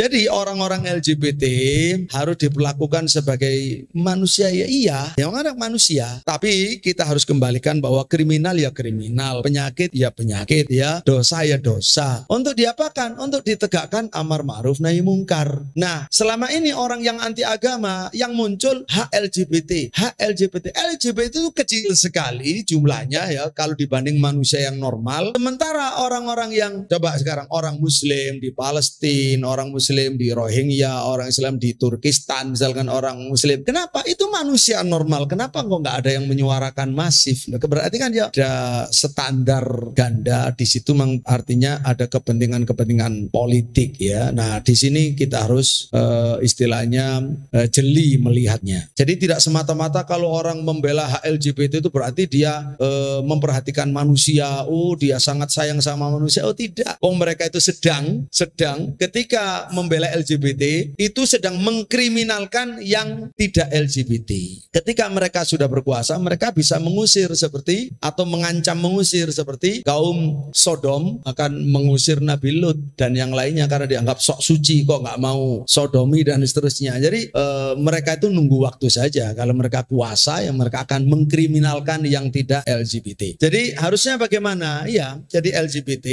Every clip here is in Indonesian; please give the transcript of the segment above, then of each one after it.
Jadi orang-orang LGBT harus diperlakukan sebagai manusia ya iya, yang anak manusia. Tapi kita harus kembalikan bahwa kriminal ya kriminal, penyakit ya penyakit ya, dosa ya dosa. Untuk diapakan? Untuk ditegakkan amar ma'ruf nahi mungkar. Nah, selama ini orang yang anti agama yang muncul hak LGBT, hak LGBT. LGBT itu kecil sekali jumlahnya ya kalau dibanding manusia yang normal. Sementara orang-orang yang coba sekarang orang muslim di Palestina, orang muslim di Rohingya, orang Islam di Turkistan, misalkan orang muslim. Kenapa? Itu manusia normal. Kenapa kok nggak ada yang menyuarakan masif? Nah, berarti kan ya ada standar ganda di situ artinya ada kepentingan-kepentingan politik ya. Nah, di sini kita harus uh, istilahnya uh, jeli melihatnya. Jadi tidak semata-mata kalau orang membela hak LGBT itu berarti dia uh, memperhatikan manusia. Oh, dia sangat sayang sama manusia. Oh, tidak. Oh, mereka itu sedang sedang ketika membela LGBT itu sedang mengkriminalkan yang tidak LGBT. Ketika mereka sudah berkuasa, mereka bisa mengusir seperti atau mengancam mengusir seperti kaum Sodom akan mengusir Nabi Lut dan yang lainnya karena dianggap sok suci kok nggak mau sodomi dan seterusnya. Jadi e, mereka itu nunggu waktu saja. Kalau mereka kuasa, yang mereka akan mengkriminalkan yang tidak LGBT. Jadi harusnya bagaimana? Ya, jadi LGBT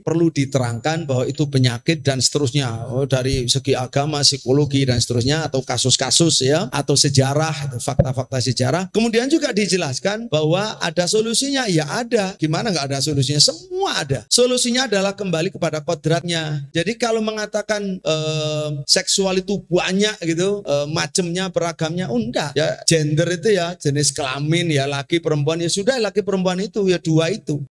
perlu diterangkan bahwa itu penyakit dan seterusnya. Oh, dari segi agama, psikologi dan seterusnya atau kasus-kasus ya atau sejarah, fakta-fakta sejarah. Kemudian juga dijelaskan bahwa ada solusinya. Ya ada. Gimana nggak ada solusinya? Semua ada. Solusinya adalah kembali kepada kodratnya. Jadi kalau mengatakan eh, seksual itu banyak gitu, eh, macamnya, beragamnya, oh enggak. Ya gender itu ya jenis kelamin ya laki perempuan ya sudah laki perempuan itu ya dua itu.